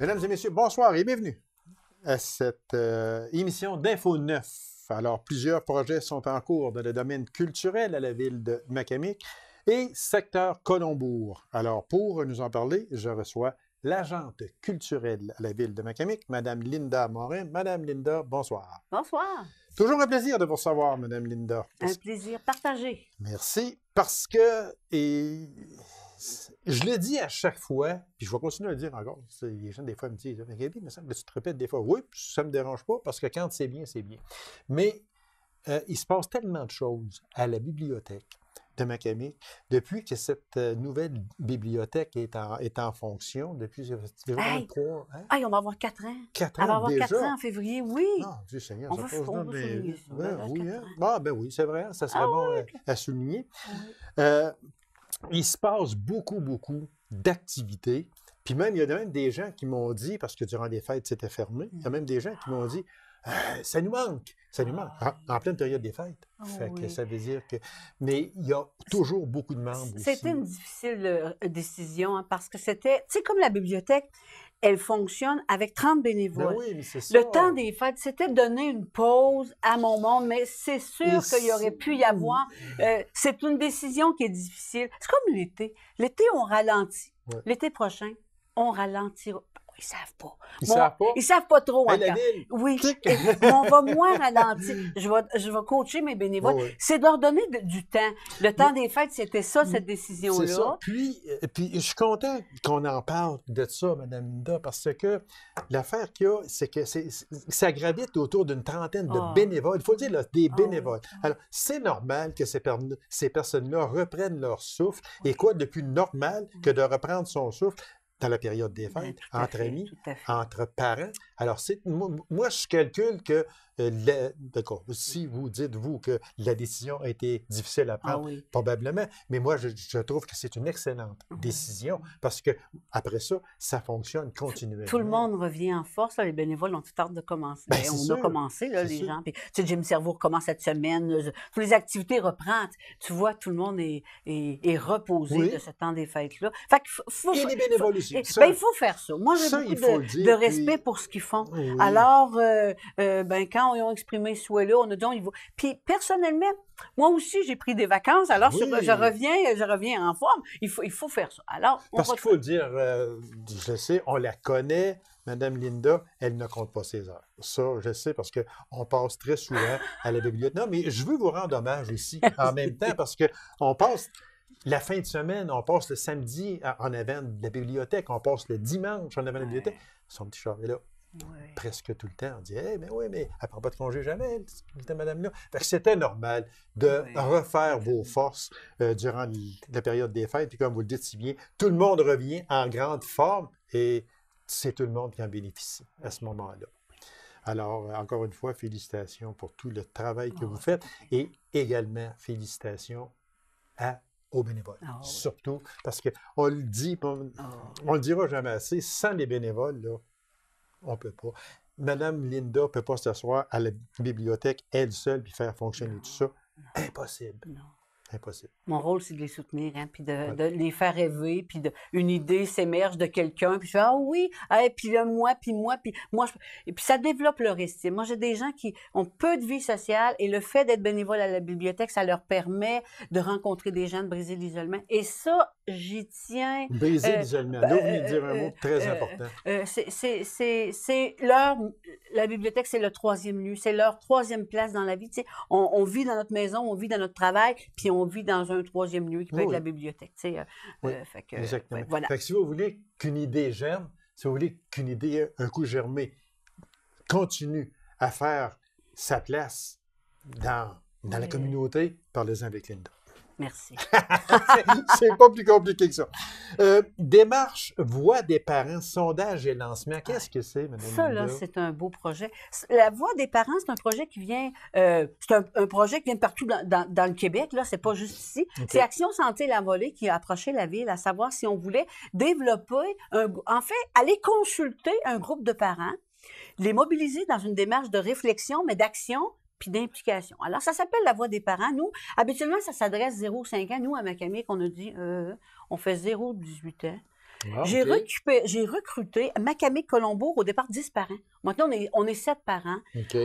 Mesdames et messieurs, bonsoir et bienvenue à cette euh, émission d'Info 9. Alors, plusieurs projets sont en cours dans le domaine culturel à la ville de Macamic et secteur Colombourg. Alors, pour nous en parler, je reçois l'agente culturelle à la ville de Macamic, Madame Linda Morin. Madame Linda, bonsoir. Bonsoir. Toujours un plaisir de vous recevoir, Madame Linda. Un plaisir partagé. Merci, parce que, et je le dis à chaque fois, puis je vais continuer à le dire encore. Les gens, des fois, me disent Mais que tu te répètes des fois. Oui, ça ne me dérange pas, parce que quand c'est bien, c'est bien. Mais euh, il se passe tellement de choses à la bibliothèque de Macamé depuis que cette euh, nouvelle bibliothèque est en, est en fonction, depuis hey! trois, hein? hey, on va avoir quatre ans. Quatre ans on va avoir déjà? quatre ans en février, oui. Non, Dieu Seigneur, On ça va- dans va des- Ouais, oui, hein? Ah, ben oui, c'est vrai, ça serait Ah bon oui, euh, à souligner. Oui. Euh, il se passe beaucoup, beaucoup d'activités. Puis même, il y a même des gens qui m'ont dit, parce que durant les fêtes, c'était fermé, il y a même des gens qui m'ont dit Euh, ça nous manque, ça nous manque, en, en pleine période des fêtes. Ah fait que oui. ça veut dire que. Mais il y a toujours beaucoup de membres. C'était une difficile euh, décision hein, parce que c'était, tu sais, comme la bibliothèque, elle fonctionne avec 30 Ben bénévoles. oui, mais c'est ça. Le temps des fêtes, c'était donner une pause à mon monde, mais c'est sûr qu'il y aurait pu y avoir. euh, c'est une décision qui est difficile. C'est comme l'été. L'été, on ralentit. Ouais. L'été prochain, on ralentira. Ils savent pas. Ils Mon- savent pas? Ils savent pas trop Hey, encore. Oui, on va moins ralentir. Je vais, je vais coacher mes bénévoles. C'est de leur donner de- du temps. Le temps des fêtes, c'était ça, cette C'est ça. décision-là. Puis, euh, puis, je suis content qu'on en parle de ça, Mme Linda, parce que l'affaire qu'il y a, c'est que ça gravite autour d'une trentaine de Ah. bénévoles. Il faut dire là, des Ah bénévoles. Alors, c'est normal que ces, per- ces personnes-là reprennent leur souffle. Et quoi de plus normal que de reprendre son souffle? Dans la période des fêtes, entre fait, amis, entre parents. Alors, moi, moi, je calcule que, euh, d'accord, si vous dites, vous, que la décision a été difficile à Ah prendre, oui. probablement, mais moi, je, je trouve que c'est une excellente Mhm. décision parce que après ça, ça fonctionne continuellement. Tout le monde revient en force. là. Les bénévoles ont tout hâte de commencer. Ben, on sûr. a commencé, là, les sûr. gens. Puis, tu sais, Jim Cerveau recommence cette semaine. Toutes les activités reprennent. Tu vois, tout le monde est, est, est reposé Oui. de ce temps des fêtes-là. Fait qu'il faut, faut- Et les bénévoles aussi. Et- Ça- ben, il faut faire ça. Moi, j'ai beaucoup faut de, dire, de puis- respect pour ce qu'ils font. Oui. Alors, euh, euh, ben, quand ont exprimé ce souhait-là, on a dit, on y va. Puis, personnellement, moi aussi, j'ai pris des vacances. Alors, Oui. je, je reviens, je reviens en forme. Il faut, il faut faire ça. Alors, on Parce qu'il faut le dire, euh, je sais, on la connaît, Madame Linda, elle ne compte pas ses heures. Ça, je sais, parce qu'on passe très souvent à la bibliothèque. Non, mais je veux vous rendre hommage aussi, en même temps, parce qu'on passe la fin de semaine, on passe le samedi à- en avant de la bibliothèque, on passe le dimanche en avant de la bibliothèque. Son petit char est là Ouais. presque tout le temps. On dit, eh, mais oui, mais elle prend pas de congé jamais, madame-là. Fait que c'était normal de refaire vos forces euh, durant la période des fêtes. Puis comme vous le dites si bien, tout le monde revient en grande forme et c'est tout le monde qui en bénéficie à ce moment-là. Alors, encore une fois, félicitations pour tout le travail que Oh, vous faites et également félicitations à, aux bénévoles. Ah. Surtout parce qu'on le dit, on, Ah. on le dira jamais assez, sans les bénévoles, là, on ne peut pas. Madame Linda ne peut pas s'asseoir à la bibliothèque elle seule puis faire fonctionner tout ça. Impossible. Non. Impossible. Mon rôle, c'est de les soutenir, hein, puis de, Ouais. de les faire rêver, puis de, une idée s'émerge de quelqu'un, puis je fais Ah oui, et puis là, moi, puis moi, puis moi. je- Et puis ça développe leur estime. Moi, j'ai des gens qui ont peu de vie sociale et le fait d'être bénévole à la bibliothèque, ça leur permet de rencontrer des gens, de briser l'isolement. Et ça, j'y tiens. Briser Euh, l'isolement. Là, vous venez de dire un mot très euh, important. Euh, c'est- leur. La bibliothèque, c'est le troisième lieu. C'est leur troisième place dans la vie. Tu sais, on, on vit dans notre maison, on vit dans notre travail, puis on vit dans un troisième lieu qui peut Oui, être la bibliothèque. tu sais, euh, Oui, euh, fait que, Exactement. ouais, voilà. Fait que si vous voulez qu'une idée germe, si vous voulez qu'une idée, un coup germé, continue à faire sa place dans, dans la Oui. communauté, parlez-en avec Linda. Merci. C'est pas plus compliqué que ça. Euh, démarche, voix des parents, sondage et lancement. Qu'est-ce que c'est, Mme Ça, là, c'est un beau projet. La Voix des parents, c'est un projet qui vient, euh, c'est un, un projet qui vient de partout dans, dans- dans le Québec, là, c'est pas juste ici. C'est Action Santé La Volée qui a approché la ville à savoir si on voulait développer, un, en fait, aller consulter un groupe de parents, les mobiliser dans une démarche de réflexion, mais d'action puis d'implication. Alors, ça s'appelle la voix des parents. Nous, habituellement, ça s'adresse 0-5 ans. Nous, à Macamic, on a dit, euh, on fait 0-18 ans. Ah, J'ai recruté Macamé Colombo, au départ 10 parents. Maintenant, on est, on est 7 parents.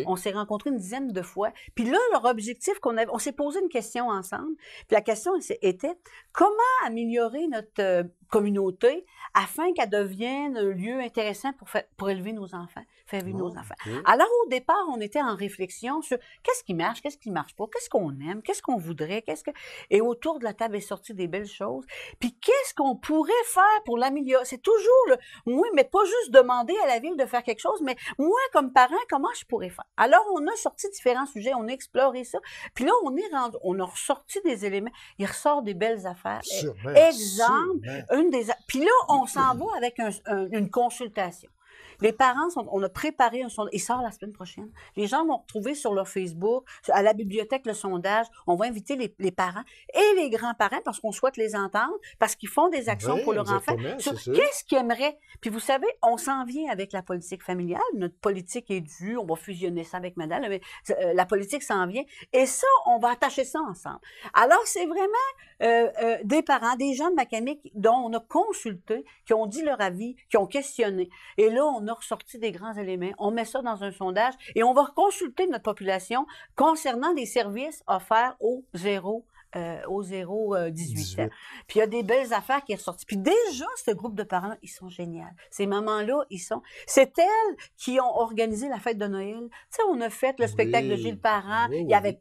On s'est rencontrés une dizaine de fois. Puis là, leur objectif qu'on avait, on s'est posé une question ensemble. Puis la question était comment améliorer notre euh, communauté afin qu'elle devienne un lieu intéressant pour, faire- pour élever nos enfants, faire vivre nos Ah, enfants? Alors, au départ, on était en réflexion sur qu'est-ce qui marche, qu'est-ce qui marche pas, qu'est-ce qu'on aime, qu'est-ce qu'on voudrait, qu'est-ce que... Et autour de la table est sorti des belles choses. Puis qu'est-ce qu'on pourrait faire pour l'améliorer? C'est toujours le... Oui, mais pas juste demander à la ville de faire quelque chose, mais moi, comme parent, comment je pourrais faire? Alors, on a sorti différents sujets, on a exploré ça. Puis là, on est rendu... On a ressorti des éléments. Il ressort des belles affaires. Sûrement, exemple, sûrement. Une des... Puis là, on s'en va avec un- un- une consultation. Les parents, sont, on a préparé un sondage. Il sort la semaine prochaine. Les gens vont retrouver sur leur Facebook, à la bibliothèque, le sondage. On va inviter les, les parents et les grands-parents parce qu'on souhaite les entendre, parce qu'ils font des actions Oui, pour leur enfant. exactement, Sur c'est ça. Qu'est-ce qu'ils aimeraient? Puis vous savez, on s'en vient avec la politique familiale. Notre politique est due. On va fusionner ça avec Madame, mais euh, la politique s'en vient. Et ça, on va attacher ça ensemble. Alors, c'est vraiment euh, euh, des parents, des gens de Macamic dont on a consulté, qui ont dit leur avis, qui ont questionné. Et là, on a ressorti des grands éléments. On met ça dans un sondage et on va consulter notre population concernant des services offerts au zéro. euh, au 0 euh, 18 ans. 18. Puis il y a des belles affaires qui sont sorties. Puis déjà, ce groupe de parents, ils sont géniaux. Ces mamans-là, ils sont... C'est elles qui ont organisé la fête de Noël. Tu sais, on a fait le spectacle de. Gilles Parent. Oui, Il n'y avait.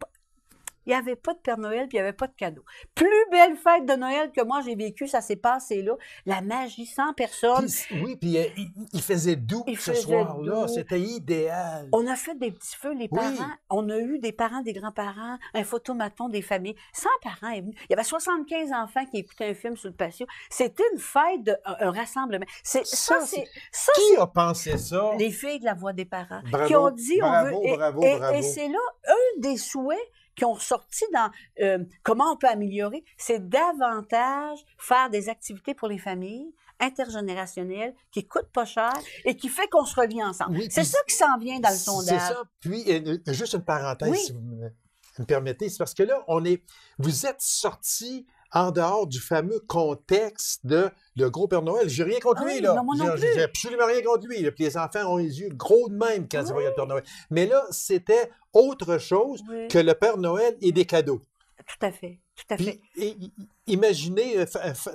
Il n'y avait pas de Père Noël, puis il n'y avait pas de cadeau. Plus belle fête de Noël que moi j'ai vécu, ça s'est passé là. La magie, 100 personnes. Puis, oui, puis euh, il, il faisait doux Il ce soir-là. C'était idéal. On a fait des petits feux, les Oui. parents. On a eu des parents, des grands-parents, un photomaton des familles. 100 parents est venu. Il y avait 75 enfants qui écoutaient un film sur le patio. C'était une fête, de, un, un rassemblement. C'est, ça, Ça, c'est, ça, Qui a pensé ça? les filles de la voix des parents Bravo, qui ont dit bravo, on veut et- bravo, et, bravo. et c'est là un des souhaits qui ont sorti dans euh, comment on peut améliorer, c'est davantage faire des activités pour les familles intergénérationnelles qui coûtent pas cher et qui fait qu'on se relie ensemble. Oui, c'est ça qui s'en vient dans le C'est sondage. ça. Puis, euh, juste une parenthèse, Oui. si vous me, me permettez, c'est parce que là, on est, vous êtes sortis en dehors du fameux contexte de le gros Père Noël. J'ai rien contre Ah lui, oui, là. moi non J'ai- absolument rien contre lui. là. Puis les enfants ont les yeux gros de même quand ils voyaient le Père Noël. Mais là, c'était autre chose Oui. que le Père Noël et des cadeaux. Tout à fait, tout à fait. Puis, et- i- imaginez euh, fa- fa-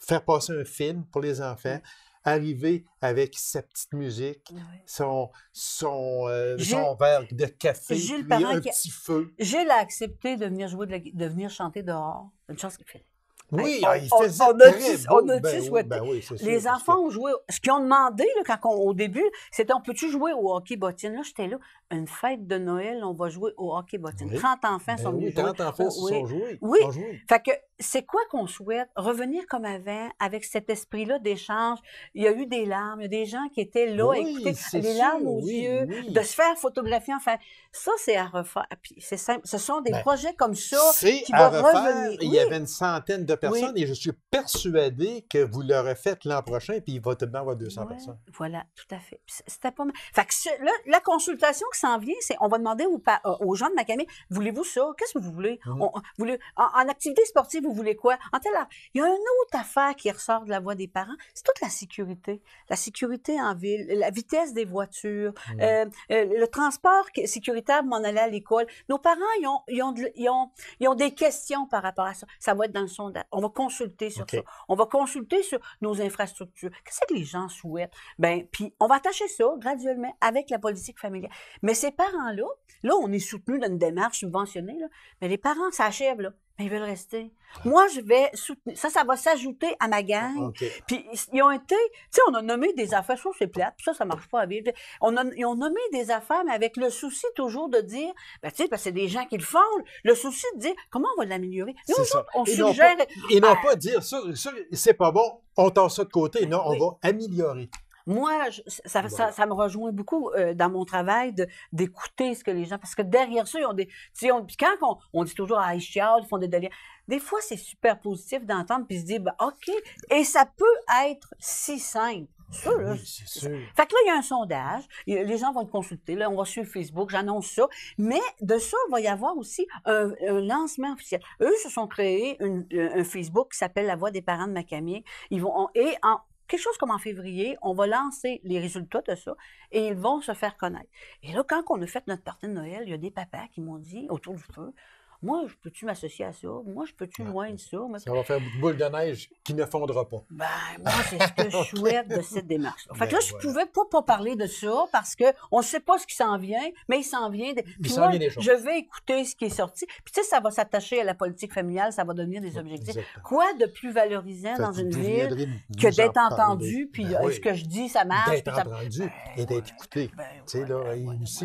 faire passer un film pour les enfants, arriver avec sa petite musique, Oui. son, son, euh, Gilles- son verre de café, Gilles puis un a- petit feu. Gilles a accepté de venir jouer, de, la gui- de venir chanter dehors. Une chose qu'il fait. Oui, on- ah, il on- faisait on a très dit- beau. on a Ben dit oui, ben oui, c'est sûr, Les enfants ont joué. Ce qu'ils ont demandé là, quand on- au début, c'était on peut-tu jouer au hockey bottine? Là, j'étais là. Une fête de Noël, on va jouer au hockey bottine. Oui. 30 enfants Ben sont oui, venus jouer. 30 enfants se Oui. sont joués. Oui. sont joués. Fait que c'est quoi qu'on souhaite? Revenir comme avant, avec cet esprit-là d'échange. Il y a eu des larmes, il y a des gens qui étaient là c'est les larmes sûr, aux yeux, de se faire photographier. Enfin, ça, c'est à refaire. Puis c'est simple. Ce sont des Ben, projets comme ça qui vont revenir. Il y avait une centaine de personnes et je suis persuadé que vous l'aurez fait l'an prochain, puis il va même avoir 200 Ouais, personnes. Voilà, tout à fait. C'était pas mal. Fait que là, la consultation qui s'en vient, c'est on va demander aux, euh, aux gens de Macamé, voulez-vous ça? Qu'est-ce que vous voulez? On- voulez- en, en activité sportive, vous voulez quoi? En tel. Il y a une autre affaire qui ressort de la voix des parents, c'est toute la sécurité. La sécurité en ville, la vitesse des voitures, euh, euh, le transport sécuritaire m'en aller à l'école. Nos parents, ils ont, ils, ont de- ils, ont, ils ont des questions par rapport à ça. Ça va être dans le sondage. On va consulter sur ça. On va consulter sur nos infrastructures. Qu'est-ce que les gens souhaitent? Ben, puis on va attacher ça graduellement avec la politique familiale. Mais ces parents-là, là, on est soutenu dans une démarche subventionnée, là, mais les parents s'achèvent, là. Mais ils veulent rester. Moi, je vais soutenir. Ça, ça va s'ajouter à ma gang. OK. Puis ils ont été, tu sais, on a nommé des affaires, ça c'est plate, puis ça, ça marche pas à vivre. On a, ils ont nommé des affaires, mais avec le souci toujours de dire, ben, tu sais, parce que c'est des gens qui le font, le souci de dire, comment on va l'améliorer? Nous, autres, on Et non suggère, Et non Ah. pas dire ça, ça c'est pas bon, on tend ça de côté. Non, on va améliorer. Moi, je- ça, ça, Voilà. ça me rejoint beaucoup euh, dans mon travail d'écouter ce que les gens. Parce que derrière ça, ils ont des. on- Puis quand on, on dit toujours, ah, ils chialent, ils font des délires. Des fois, c'est super positif d'entendre puis se dire, ben, OK. Et ça peut être si simple. Ça, Ben là, oui, c'est sûr. Fait que là, il y a un sondage. Les gens vont le consulter. Là, on va sur Facebook, j'annonce ça. Mais de ça, il va y avoir aussi un, un lancement officiel. Eux se sont créés une- un Facebook qui s'appelle La Voix des parents de Macamier. Ils vont, on- et en quelque chose comme en février, on va lancer les résultats de ça et ils vont se faire connaître. Et là, quand on a fait notre partie de Noël, il y a des papas qui m'ont dit autour du feu, moi, je peux-tu m'associer à ça? Moi, je peux-tu joindre ça? Moi, Ça va faire une boule de neige qui ne fondra pas. ben, moi, c'est ce que je souhaite de cette démarche. Fait que là, je voilà. pouvais pas, pas parler de ça parce que on sait pas ce qui s'en vient, mais il s'en vient. de- Puis moi, vient des choses. je vais écouter ce qui est sorti. Puis tu sais, ça va s'attacher à la politique familiale, ça va devenir des objectifs. Exactement. Quoi de plus valorisant dans une ville que en d'être entendu, puis Ben euh, oui. ce que je dis, ça marche. D'être ça- entendu Ben, et d'être écouté. Ben, Tu sais, là,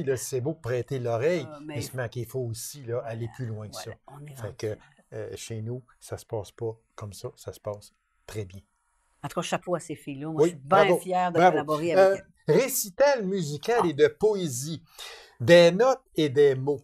là, c'est beau prêter l'oreille, Euh, mais- qu'il faut aussi là, aller plus loin que ça. Voilà, on est Fait rendu. que euh, chez nous, ça se passe pas comme ça, ça se passe très bien. En tout cas, chapeau à ces filles-là. Moi, Oui, je suis bien fière de bravo. collaborer avec Euh, elles. récital musical et de poésie, des notes et des mots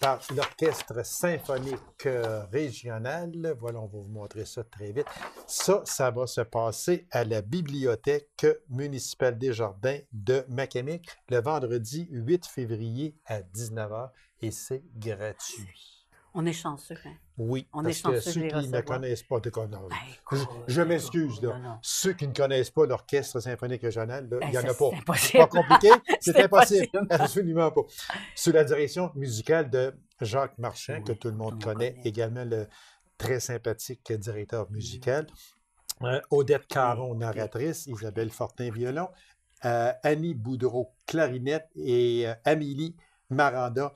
par l'Orchestre symphonique euh, régional. Voilà, on va vous montrer ça très vite. Ça, ça va se passer à la Bibliothèque municipale des Jardins de Macamic le vendredi 8 février à 19h et c'est gratuit. On est chanceux. Hein? Oui, On parce est que chanceux de ceux qui ne connaissent pas de connards. Ben, Je, écoute, je m'excuse, là. non, non. Ceux qui ne connaissent pas l'Orchestre symphonique régional, là, Ben, il n'y en a pas. c'est pas compliqué, c'est impossible. impossible. Absolument pas. Sous la direction musicale de Jacques Marchand, Oui, que tout le monde tout connaît, connaît. également le très sympathique directeur musical. Euh, Odette Caron, narratrice, Isabelle Fortin, violon, euh, Annie Boudreau, clarinette et euh, Amélie Maranda,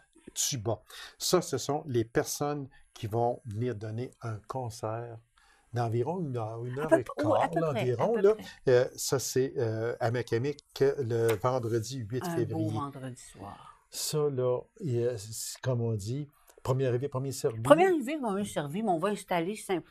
tuba. Ça, ce sont les personnes qui vont venir donner un concert d'environ une heure, une heure peu- et quart, là, près, environ. Euh, ça, c'est euh, à Macamic le vendredi 8 Un beau février. vendredi soir. Ça, là, euh, comme on dit, premier arrivé, premier servi. Ils m'ont eu servi, mais on va installer cin-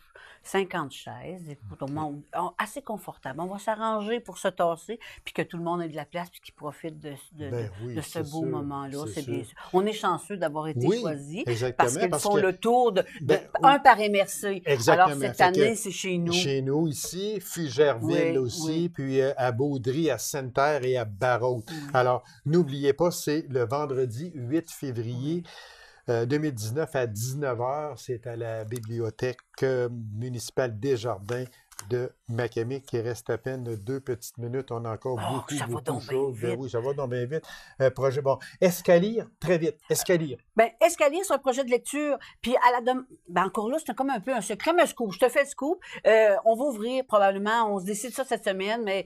50 chaises. Écoute, on assez confortable. On va s'arranger pour se tasser, puis que tout le monde ait de la place, puis qu'ils profitent de, de- Ben de- oui, de ce beau moment-là. c'est bien sûr. On est chanceux d'avoir été Oui, choisis. Parce qu'ils font que le tour de, de- Ben, un par MRC. Exactement. Alors cette Fait année, c'est chez nous. Chez nous ici, Fugerville Oui, aussi, puis euh, à Baudry, à Sainte-Terre et à. Oui. Alors, n'oubliez pas, c'est le vendredi 8 février euh, 2019 à 19h. C'est à la bibliothèque euh, municipale des Jardins de Macamic qui reste à peine deux petites minutes. On a encore Oh, beaucoup, ça va beaucoup de bien choses. Ben vite. oui, ça va donc bien vite. Euh, projet, bon, escalire, très vite, escalire. Ben, Escalier, c'est un projet de lecture. Puis, à la dem- ben, encore là, c'est comme un peu un secret, mais un scoop. Je te fais le scoop. Euh, on va ouvrir probablement, on se décide ça cette semaine, mais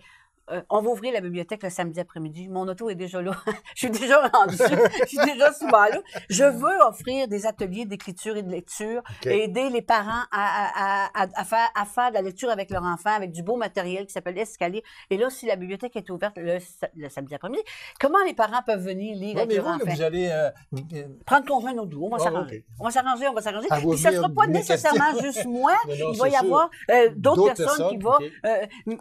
euh, on va ouvrir la bibliothèque le samedi après-midi. Mon auto est déjà là. je suis déjà rendue. je suis déjà souvent là. Je veux offrir des ateliers d'écriture et de lecture et aider les parents à, à- à- à faire, à faire de la lecture avec leur enfant, avec du beau matériel qui s'appelle Escalier. Et là, si la bibliothèque est ouverte le, sa- le samedi après-midi, comment les parents peuvent venir lire Ouais, avec mais leur vous, enfant? vous allez. euh, euh, prendre conjoint nos doux. On va Ah, s'arranger. On va s'arranger, on va s'arranger. Puis ce ne sera pas nécessairement questions. juste moi. Non, Il va y sûr. avoir euh, d'autres personnes qui vont.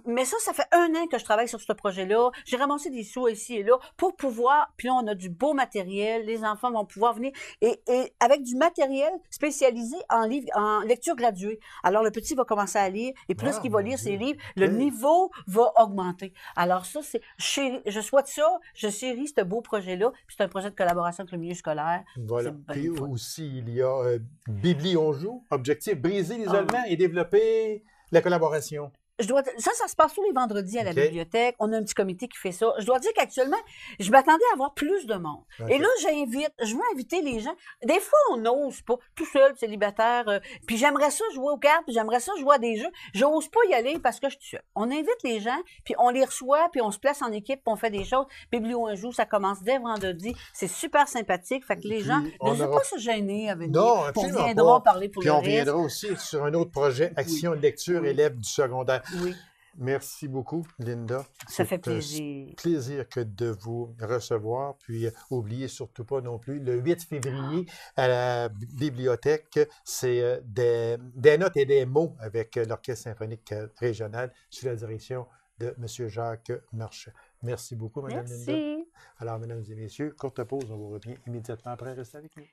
mais ça, ça fait un an que je travaille sur ce projet-là. J'ai ramassé des sous ici et là pour pouvoir. Puis là, on a du beau matériel. Les enfants vont pouvoir venir et, et avec du matériel spécialisé en livre, en lecture graduée. Alors le petit va commencer à lire et plus Ah, qu'il va lire Dieu. ses livres, le Oui. niveau va augmenter. Alors ça, c'est, je, souhaite ça. Je chéris ce beau projet-là. Puis c'est un projet de collaboration avec le milieu scolaire. Voilà. Puis aussi, il y a euh, Bibli On joue, objectif briser Ah. l'isolement et développer la collaboration. Je dois, ça, ça se passe tous les vendredis à la bibliothèque. On a un petit comité qui fait ça. Je dois dire qu'actuellement, je m'attendais à avoir plus de monde. Et là, j'invite, je veux inviter les gens. Des fois, on n'ose pas, tout seul, célibataire. euh, puis j'aimerais ça jouer aux cartes, puis j'aimerais ça jouer à des jeux. J'ose pas y aller parce que je suis seule. On invite les gens, puis on les reçoit, puis on se place en équipe, puis on fait des choses. Biblio un jour, ça commence dès vendredi. C'est super sympathique. Fait que les Puis, gens on ne aura- pas se gêner à venir. Non, on absolument viendra pas. parler pour Puis on reste. viendra aussi sur un autre projet, Action Lecture Oui. élèves du secondaire. Oui, Merci beaucoup, Linda. ça fait plaisir. plaisir que de vous recevoir. Puis, euh, oubliez surtout pas non plus, le 8 février à la bi- bibliothèque, c'est euh, des, des notes et des mots avec euh, l'Orchestre symphonique régional sous la direction de M. Jacques Marchand. Merci beaucoup, Mme Linda. Merci. Alors, mesdames et messieurs, courte pause, on vous revient immédiatement après. Restez avec nous.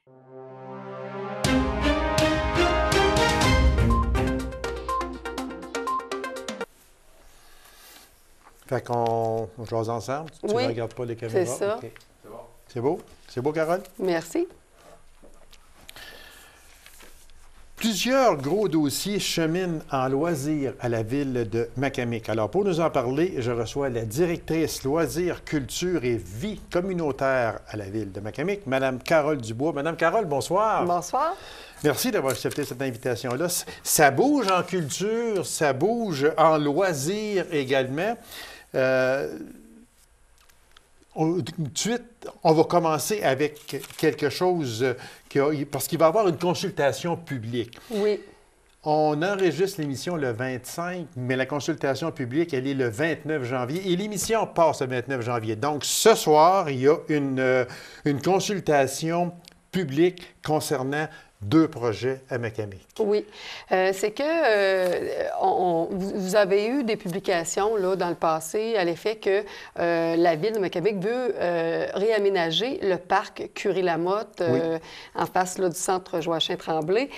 Fait qu'on on jase ensemble. Tu Oui, ne regardes pas les caméras. c'est ça. C'est beau? C'est beau, Carole? Merci. Plusieurs gros dossiers cheminent en loisirs à la ville de Macamic. Alors, pour nous en parler, je reçois la directrice loisirs, culture et vie communautaire à la ville de Macamic, Madame Carole Dubois. Madame Carole, bonsoir. Bonsoir. Merci d'avoir accepté cette invitation-là. Ça bouge en culture, ça bouge en loisirs également. Euh, on- tout de suite, on va commencer avec quelque chose euh, qui a- parce qu'il va y avoir une consultation publique. Oui. On enregistre l'émission le 25, mais la consultation publique, elle est le 29 janvier et l'émission passe le 29 janvier. Donc, ce soir, il y a une, euh, une consultation publique concernant deux projets à Macamic. Oui. Euh, c'est que euh, on- on- vous avez eu des publications là, dans le passé à l'effet que euh, la ville de Macamic veut réaménager le parc Curie-Lamotte en face là, du centre Joachim-Tremblay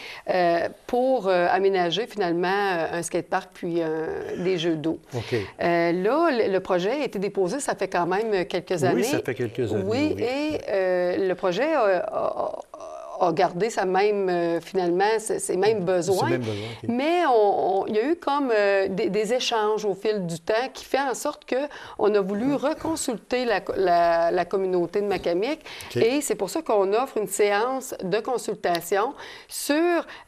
pour aménager finalement un skatepark puis des jeux d'eau. OK. Là, le, projet a été déposé, ça fait quand même quelques années. Oui, ça fait quelques années. Oui, et le projet a, a- a gardé sa même, euh, finalement, ses, mêmes besoins. Même besoin. Mais on- on- il y a eu comme euh, des, des échanges au fil du temps qui fait en sorte qu'on a voulu reconsulter la, la- la communauté de Macamic. Et c'est pour ça qu'on offre une séance de consultation sur,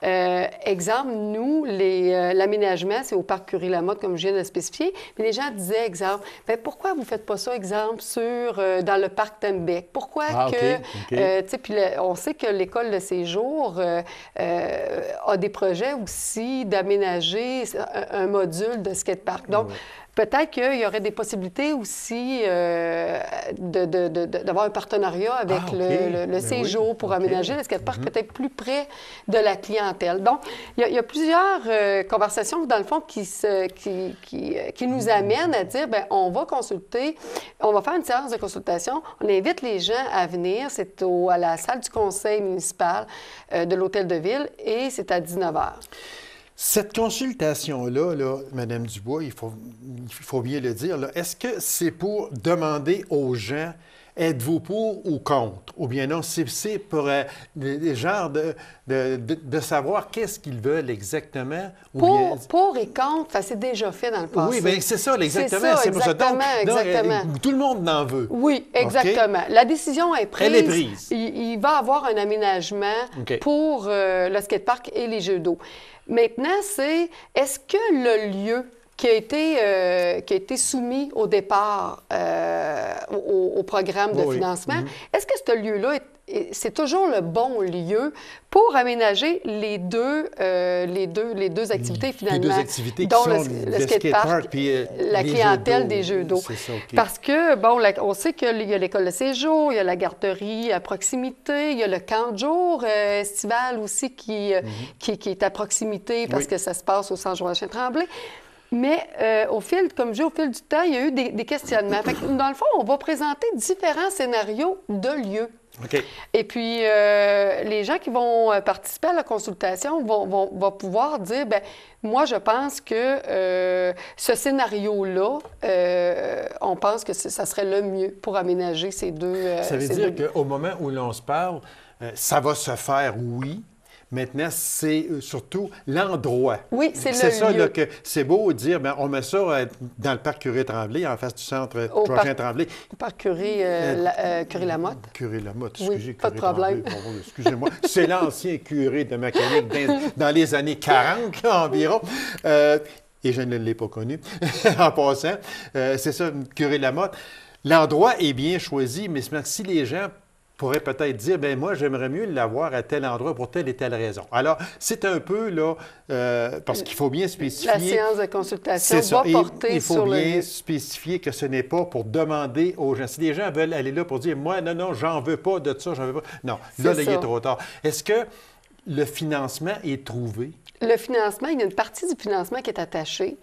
euh, exemple, nous, l'aménagement, c'est au parc Curie-Lamotte, comme je viens de spécifier. Mais les gens disaient, exemple, ben, pourquoi vous ne faites pas ça, exemple, sur, dans le parc Tembec? Pourquoi Ah, que... OK. tu sais, puis on sait que l'école de séjour euh, euh, a des projets aussi d'aménager un, un module de skatepark. Donc, peut-être qu'il y aurait des possibilités aussi euh, de- de- de- de- d'avoir un partenariat avec Ah, le, le- le Ben séjour oui, pour aménager le skatepark peut-être plus près de la clientèle? Donc, il y a, il y a plusieurs euh, conversations, dans le fond, qui, se, qui, qui, euh, qui nous amènent à dire, ben on va consulter, on va faire une séance de consultation, on invite les gens à venir, c'est au- à la salle du conseil municipal euh, de l'Hôtel de Ville et c'est à 19 h. Cette consultation-là, là, Mme Dubois, il faut, il faut bien le dire, est-ce que c'est pour demander aux gens êtes-vous pour ou contre? Ou bien non, c'est c'est pour euh, des, des genres de, de, de- de savoir qu'est-ce qu'ils veulent exactement? Ou Pour, bien- pour et contre, ça s'est déjà fait dans le passé. Oui, bien c'est ça, exactement. C'est pour ça. Donc, exactement, donc, euh, exactement. tout le monde en veut. Oui, exactement. La décision est prise. Elle est prise. Il, il va avoir un aménagement pour euh, le skatepark et les jeux d'eau. Maintenant, c'est est-ce que le lieu qui a été, euh, qui a été soumis au départ euh, au, au programme de Oui. financement, Mhm. est-ce que ce lieu-là est- est- c'est toujours le bon lieu pour aménager les deux, euh, les deux, les deux activités Les finalement, deux activités qui dont sont le, skatepark, euh, la les jeux clientèle des jeux d'eau. Parce que, bon, la- on sait qu'il y a l'école de séjour, il y a la garderie à proximité, il y a le camp de jour euh, estival aussi qui, euh, qui, qui est à proximité parce. Oui. que ça se passe au centre Joachim-Tremblay. Mais euh, au fil, comme je dis, au fil du temps, il y a eu des, des questionnements. Fait que, dans le fond, on va présenter différents scénarios de lieux. OK. Et puis, euh, les gens qui vont euh, participer à la consultation vont, vont- vont pouvoir dire, ben moi, je pense que euh, ce scénario-là, euh, on pense que ça serait le mieux pour aménager ces deux... Ça veut dire deux- qu'au moment où l'on se parle, ça va se faire, oui. Maintenant, c'est euh, surtout l'endroit. Oui, c'est le ça, lieu. là, que c'est beau de dire, ben, on met ça euh, dans le parc Curé-Tremblay, en face du centre euh, Au parc- Joachim-Tremblay. Par Curie, euh, la- euh, Curie-Lamotte. Curé-Lamotte, Oui, pas de problème. Excusez-moi. C'est l'ancien curé de Macanique dans, dans les années 40 là, environ. Et je ne l'ai pas connu en passant. Euh, c'est ça, Curé-Lamotte. L'endroit est bien choisi, mais c'est- si les gens pourraient peut-être dire, ben moi, j'aimerais mieux l'avoir à tel endroit pour telle et telle raison. Alors, c'est un peu, là, euh, parce qu'il faut bien spécifier... La séance de consultation C'est ça. va porter il faut sur bien spécifier que ce n'est pas pour demander aux gens. Si les gens veulent aller là pour dire, moi, non, non, j'en veux pas de ça, j'en veux pas. Non, là, là, il est trop tard. Est-ce que le financement est trouvé? Le financement, il y a une partie du financement qui est attachée.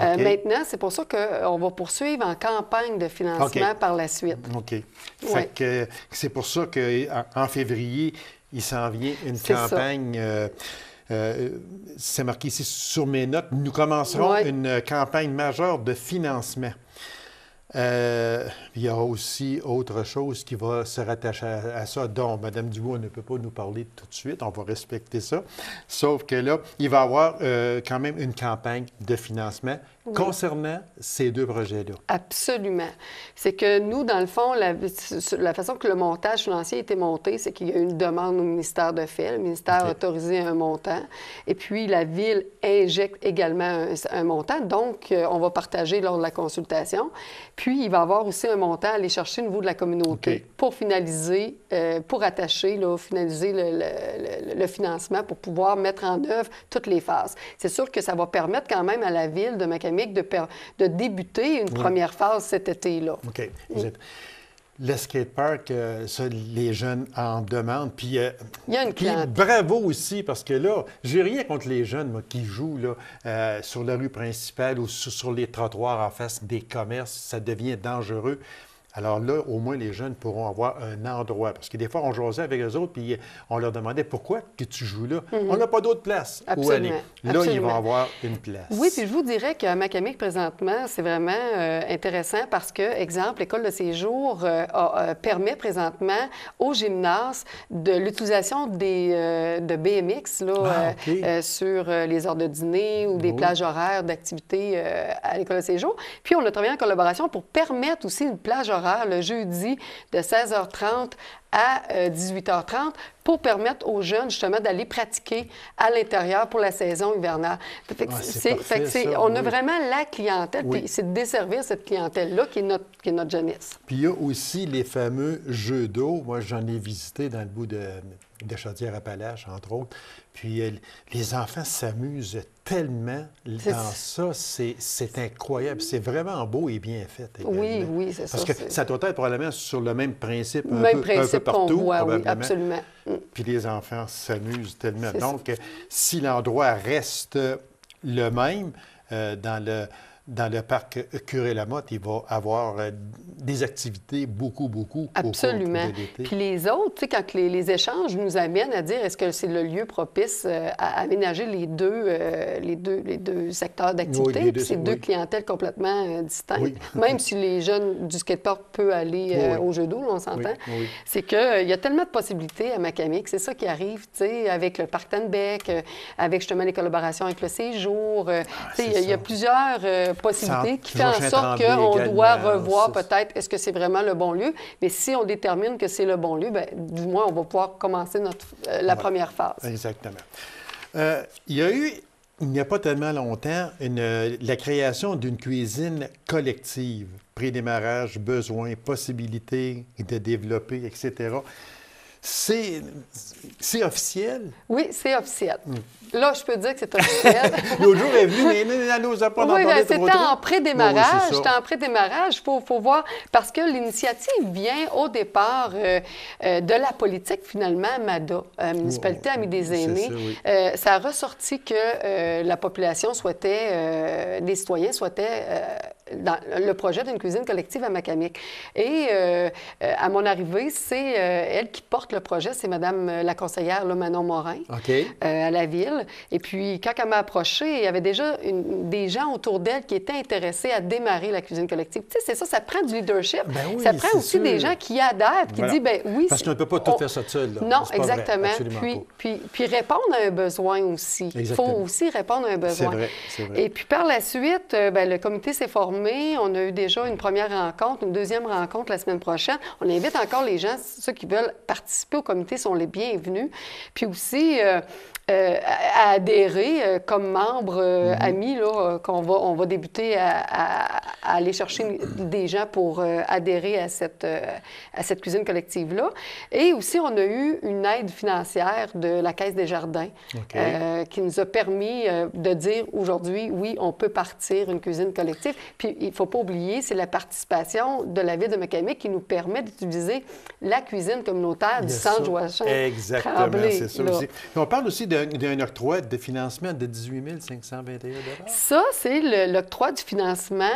Euh, maintenant, c'est pour ça qu'on va poursuivre en campagne de financement par la suite. OK. Ouais. C'est pour ça qu'en en février, il s'en vient une campagne. euh, euh, c'est marqué ici sur mes notes. Nous commencerons Ouais. une campagne majeure de financement. Euh, il y a aussi autre chose qui va se rattacher à, ça, dont Mme Dubois ne peut pas nous parler tout de suite, on va respecter ça. Sauf que là, il va y avoir euh, quand même une campagne de financement concernant ces deux projets-là. Absolument. C'est que nous, dans le fond, la, la, façon que le montage financier a été monté, c'est qu'il y a une demande au ministère de fait. Le ministère a autorisé un montant. Et puis, la Ville injecte également un, montant. Donc, euh, on va partager lors de la consultation. Puis, il va y avoir aussi un montant à aller chercher au niveau de la communauté pour finaliser, euh, pour attacher, là, finaliser le, le, financement pour pouvoir mettre en œuvre toutes les phases. C'est sûr que ça va permettre quand même à la Ville de Macamic de, de débuter une première phase cet été-là. OK. Le skatepark, euh, ça, les jeunes en demandent. Puis, euh, Il y a une puis bravo aussi, parce que là, j'ai rien contre les jeunes moi, qui jouent là, euh, sur la rue principale ou sur les trottoirs en face des commerces. Ça devient dangereux. Alors là, au moins, les jeunes pourront avoir un endroit. Parce que des fois, on jouait avec eux autres, puis on leur demandait pourquoi que tu joues là? Mhm. On n'a pas d'autre place où aller. Là, ils vont avoir une place. Oui, puis je vous dirais qu'à Macamic, présentement, c'est vraiment euh, intéressant parce que, exemple, l'école de séjour euh, euh, permet présentement au gymnase de l'utilisation des, de BMX là, ah, sur les heures de dîner ou des plages horaires d'activité à l'école de séjour. Puis, on a travaillé en collaboration pour permettre aussi une plage horaire le jeudi de 16h30 à 18h30 euh, pour permettre aux jeunes justement d'aller pratiquer à l'intérieur pour la saison hivernale. on a vraiment la clientèle, c'est de desservir cette clientèle-là qui, est notre, qui est notre jeunesse. Puis il y a aussi les fameux jeux d'eau. Moi, j'en ai visité dans le bout de, de Chaudière-Appalaches, entre autres. Puis euh, les enfants s'amusent tellement dans ça, c'est incroyable. C'est vraiment beau et bien fait. Oui, oui, c'est ça. Parce que ça doit être probablement sur le même principe un, même peu, principe partout. Voit, oui, absolument. Mm. Puis les enfants s'amusent tellement. Donc, si l'endroit reste le même euh, dans le dans le parc Curé-Lamotte, il va avoir euh, des activités beaucoup, beaucoup Absolument. Au Puis les autres, tu sais, quand les, échanges nous amènent à dire est-ce que c'est le lieu propice euh, à aménager les deux, euh, les deux, les deux secteurs d'activité, oui, c'est deux clientèles complètement distinctes, même si les jeunes du skatepark peuvent aller au jeu d'eau, on s'entend, c'est qu'il y a tellement de possibilités à Macamic, c'est ça qui arrive, tu sais, avec le parc Tanbeck, avec justement les collaborations avec le séjour, ah, tu sais, il y, a plusieurs possibilité qui fait en sorte qu'on doit revoir peut-être est-ce que c'est vraiment le bon lieu. Mais si on détermine que c'est le bon lieu, bien, du moins, on va pouvoir commencer notre, euh, la première phase. Exactement. Euh, il y a eu, il n'y a pas tellement longtemps, une, la création d'une cuisine collective. Prédémarrage, besoins, possibilités de développer, etc. C'est officiel? Oui, c'est officiel. Hmm. Là, je peux dire que c'est officiel. L'autre jour est venu, mais elle nous a pas Oui, c'était en pré-démarrage. c'était en pré-démarrage. Il faut, faut, voir, parce que l'initiative vient au départ euh, euh, de la politique, finalement, MADA, euh, Municipalité Amis des Aînés. Ça, ça, a ressorti que la population souhaitait, les citoyens souhaitaient dans le projet d'une cuisine collective à Macamic. Et à mon arrivée, c'est elle qui porte le projet, c'est Mme la conseillère Manon Morin à la ville. Et puis, quand elle m'a approchée, il y avait déjà des gens autour d'elle qui étaient intéressés à démarrer la cuisine collective. Tu sais, c'est ça, ça prend du leadership. Ben ça prend aussi des gens qui adhèrent, qui disent, ben oui. Parce qu'on ne peut pas tout faire ça seul. Non, exactement. puis, puis, puis, répondre à un besoin aussi. Il faut aussi répondre à un besoin. Vrai, vrai. Et puis, par la suite, euh, ben, le comité s'est formé. On a eu déjà une première rencontre, une deuxième rencontre la semaine prochaine. On invite encore les gens, ceux qui veulent participer au comité sont les bienvenus. Puis aussi, euh, euh, à adhérer euh, comme membre euh, mhm. ami, là, qu'on va, on va débuter à, aller chercher des gens pour adhérer à cette, à cette cuisine collective-là. Et aussi, on a eu une aide financière de la Caisse des Jardins qui nous a permis de dire aujourd'hui, oui, on peut partir une cuisine collective. Puis, il ne faut pas oublier, c'est la participation de la ville de Mécanique qui nous permet d'utiliser la cuisine communautaire Exactement, c'est ça aussi. on parle aussi d'un octroi de financement de 18 521 Ça, c'est l'octroi du financement.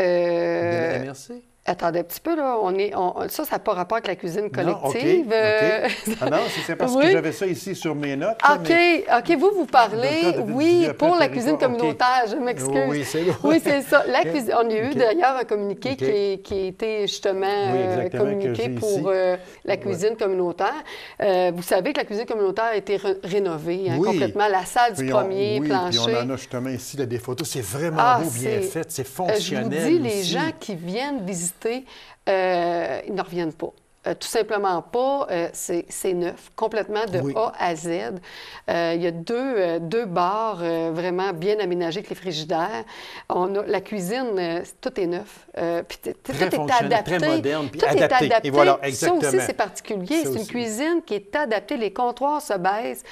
Euh, de la MRC? Attendez un petit peu, là. On est, on- ça, ça n'a pas rapport avec la cuisine Non, collective. OK. euh, Ah non, c'est- parce Oui. que j'avais ça ici sur mes notes. là, OK, mais- OK, vous, vous parlez, de- oui, pour la cuisine communautaire, je m'excuse. Oui, c'est Oui, c'est ça. La cuisine, on a eu d'ailleurs un communiqué qui, est- qui a été justement Oui, euh, communiqué pour euh, la Ouais. cuisine communautaire. Euh, vous savez que la cuisine communautaire a été ré- rénovée hein, complètement. La salle du on- premier oui, plancher. Puis on en a justement ici là, des photos. C'est vraiment Ah, beau, bien fait, c'est Euh, je vous fonctionnel. dis, les gens qui viennent visiter, euh, ils ne reviennent pas. Euh, tout simplement pas. Euh, c'est neuf, complètement de Oui. A à Z. Euh, il y a deux, deux bars vraiment bien aménagés avec les frigidaires. On a, la cuisine, tout est neuf. Puis tout est adapté. très moderne, puis tout adapté. est adapté. Et voilà, Ça aussi, exactement. c'est particulier. C'est une cuisine qui est adaptée. Les comptoirs se baissent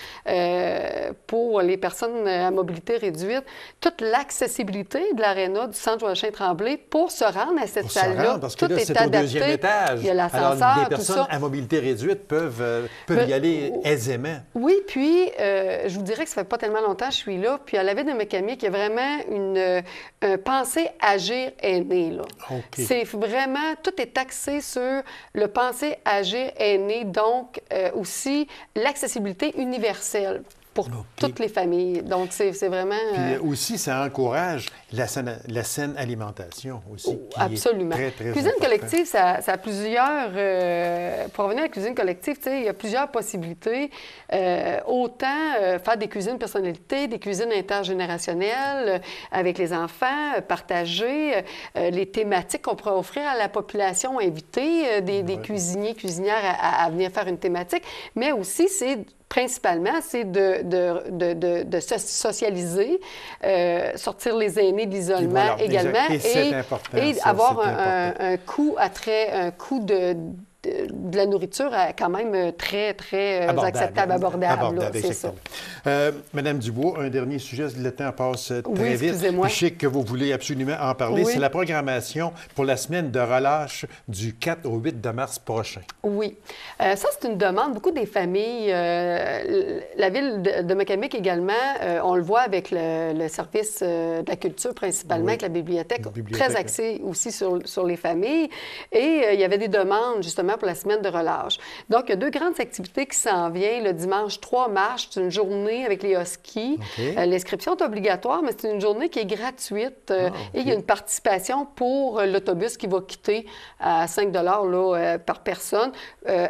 pour les personnes à mobilité réduite. Toute l'accessibilité de l'aréna du centre Joachim Tremblay pour se rendre à cette salle-là, que tout là, est c'est au adapté. deuxième étage. Il y a l'ascenseur, les tout personnes ça. à mobilité réduite peuvent, euh, peuvent y aller aisément. Oui, puis euh, je vous dirais que ça fait pas tellement longtemps que je suis là. Puis à la ville de Mécamique, il y a vraiment une euh, un pensée agir aîné. Là. C'est vraiment, tout est axé sur le penser agir aîné, donc euh, aussi l'accessibilité universelle pour toutes les familles. Donc c'est vraiment... Puis euh, euh, aussi, ça encourage la saine, la saine alimentation aussi. qui est Oh, Absolument. très, très cuisine important. collective, ça, ça a plusieurs. euh, pour revenir à la cuisine collective, tu sais, il y a plusieurs possibilités. Euh, autant euh, faire des cuisines personnalités, des cuisines intergénérationnelles euh, avec les enfants, euh, partager euh, les thématiques qu'on pourrait offrir à la population invitée, euh, des, cuisiniers, cuisinières à venir faire une thématique. Mais aussi, c'est principalement, c'est de, de, de, de- de se socialiser, euh, sortir les aînés de l'isolement Et voilà, également exact. Et et ça, avoir un, un- un coût à très, un coût de, de, la nourriture à quand même euh, très, très euh, acceptable, abordable. là, c'est ça. Euh, Madame Dubois, un dernier sujet, le temps passe euh, très Oui, vite. Je sais que vous voulez absolument en parler. Oui. C'est la programmation pour la semaine de relâche du 4 au 8 de mars prochain. Oui. Euh, ça, c'est une demande. Beaucoup des familles, euh, la ville de, de Macamic également, on le voit avec le, le service de la culture principalement, Oui. avec la bibliothèque, La bibliothèque, très axé aussi sur, sur les familles. Et il y avait des demandes justement pour la semaine de relâche. Donc, il y a deux grandes activités qui s'en viennent. Le dimanche 3 mars, c'est une journée avec les huskies. Euh, L'inscription est obligatoire, mais c'est une journée qui est gratuite. Euh, Ah, Et il y a une participation pour euh, l'autobus qui va quitter à 5 là, euh, par personne,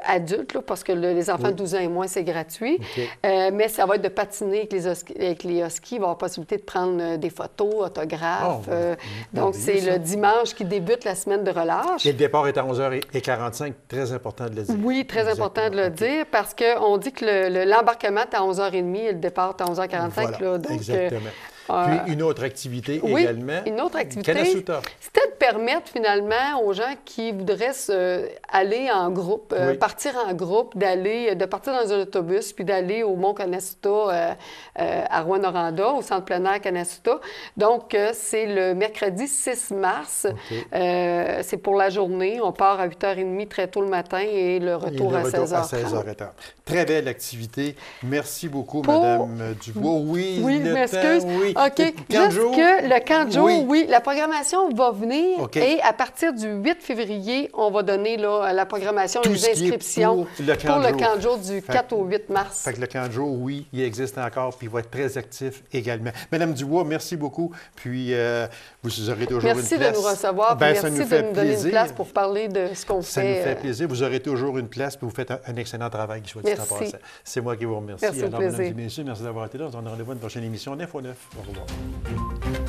adulte, là, parce que le- les enfants Oui. de 12 ans et moins, c'est gratuit. Mais ça va être de patiner avec les, huskies- avec les huskies. Il va y avoir possibilité de prendre des photos, autographes. Oh, oui. donc, c'est le dimanche qui débute la semaine de relâche. Et le départ est à 11h45, très important de le dire. Oui, très important de le dire parce qu'on dit que le- le- l'embarquement est à 11h30 et le départ est à 11h45. Voilà, là. donc, euh, exactement. euh, Puis une autre activité oui, également. une autre activité. C'était de permettre finalement aux gens qui voudraient se- aller en groupe, euh, Oui. partir en groupe, d'aller, de partir dans un autobus, puis d'aller au Mont Canasuta euh, euh, à Rouen-Noranda, au centre plein air Canasuta. Donc, euh, c'est le mercredi 6 mars. Euh, c'est pour la journée. On part à 8h30 très tôt le matin et le Et retour à retour 16h30. 16h30. Très belle activité. Merci beaucoup, Pour- Madame Dubois. Oui, Oui, je m'excuse. oui. OK. Le Juste de que le de jour, Oui. oui. la programmation va venir et à partir du 8 février, on va donner là, la programmation, Tout les inscriptions pour le pour de de jour du Fait 4 que- au 8 mars. Fait que le de jour, oui, il existe encore, puis il va être très actif également. Madame Dubois, merci beaucoup. Puis euh, vous aurez toujours Merci une de place. nous recevoir. Ben, ça merci nous de nous donner une plaisir. place pour parler de ce qu'on Ça fait. nous fait euh, plaisir. Vous aurez toujours une place, puis vous faites un, un excellent travail, soit dit en Merci. passant. C'est moi qui vous remercie. Merci, au Alors, mesdames plaisir. et messieurs, merci d'avoir été là. On se rendez-vous à une prochaine émission d'Info 9. Au revoir.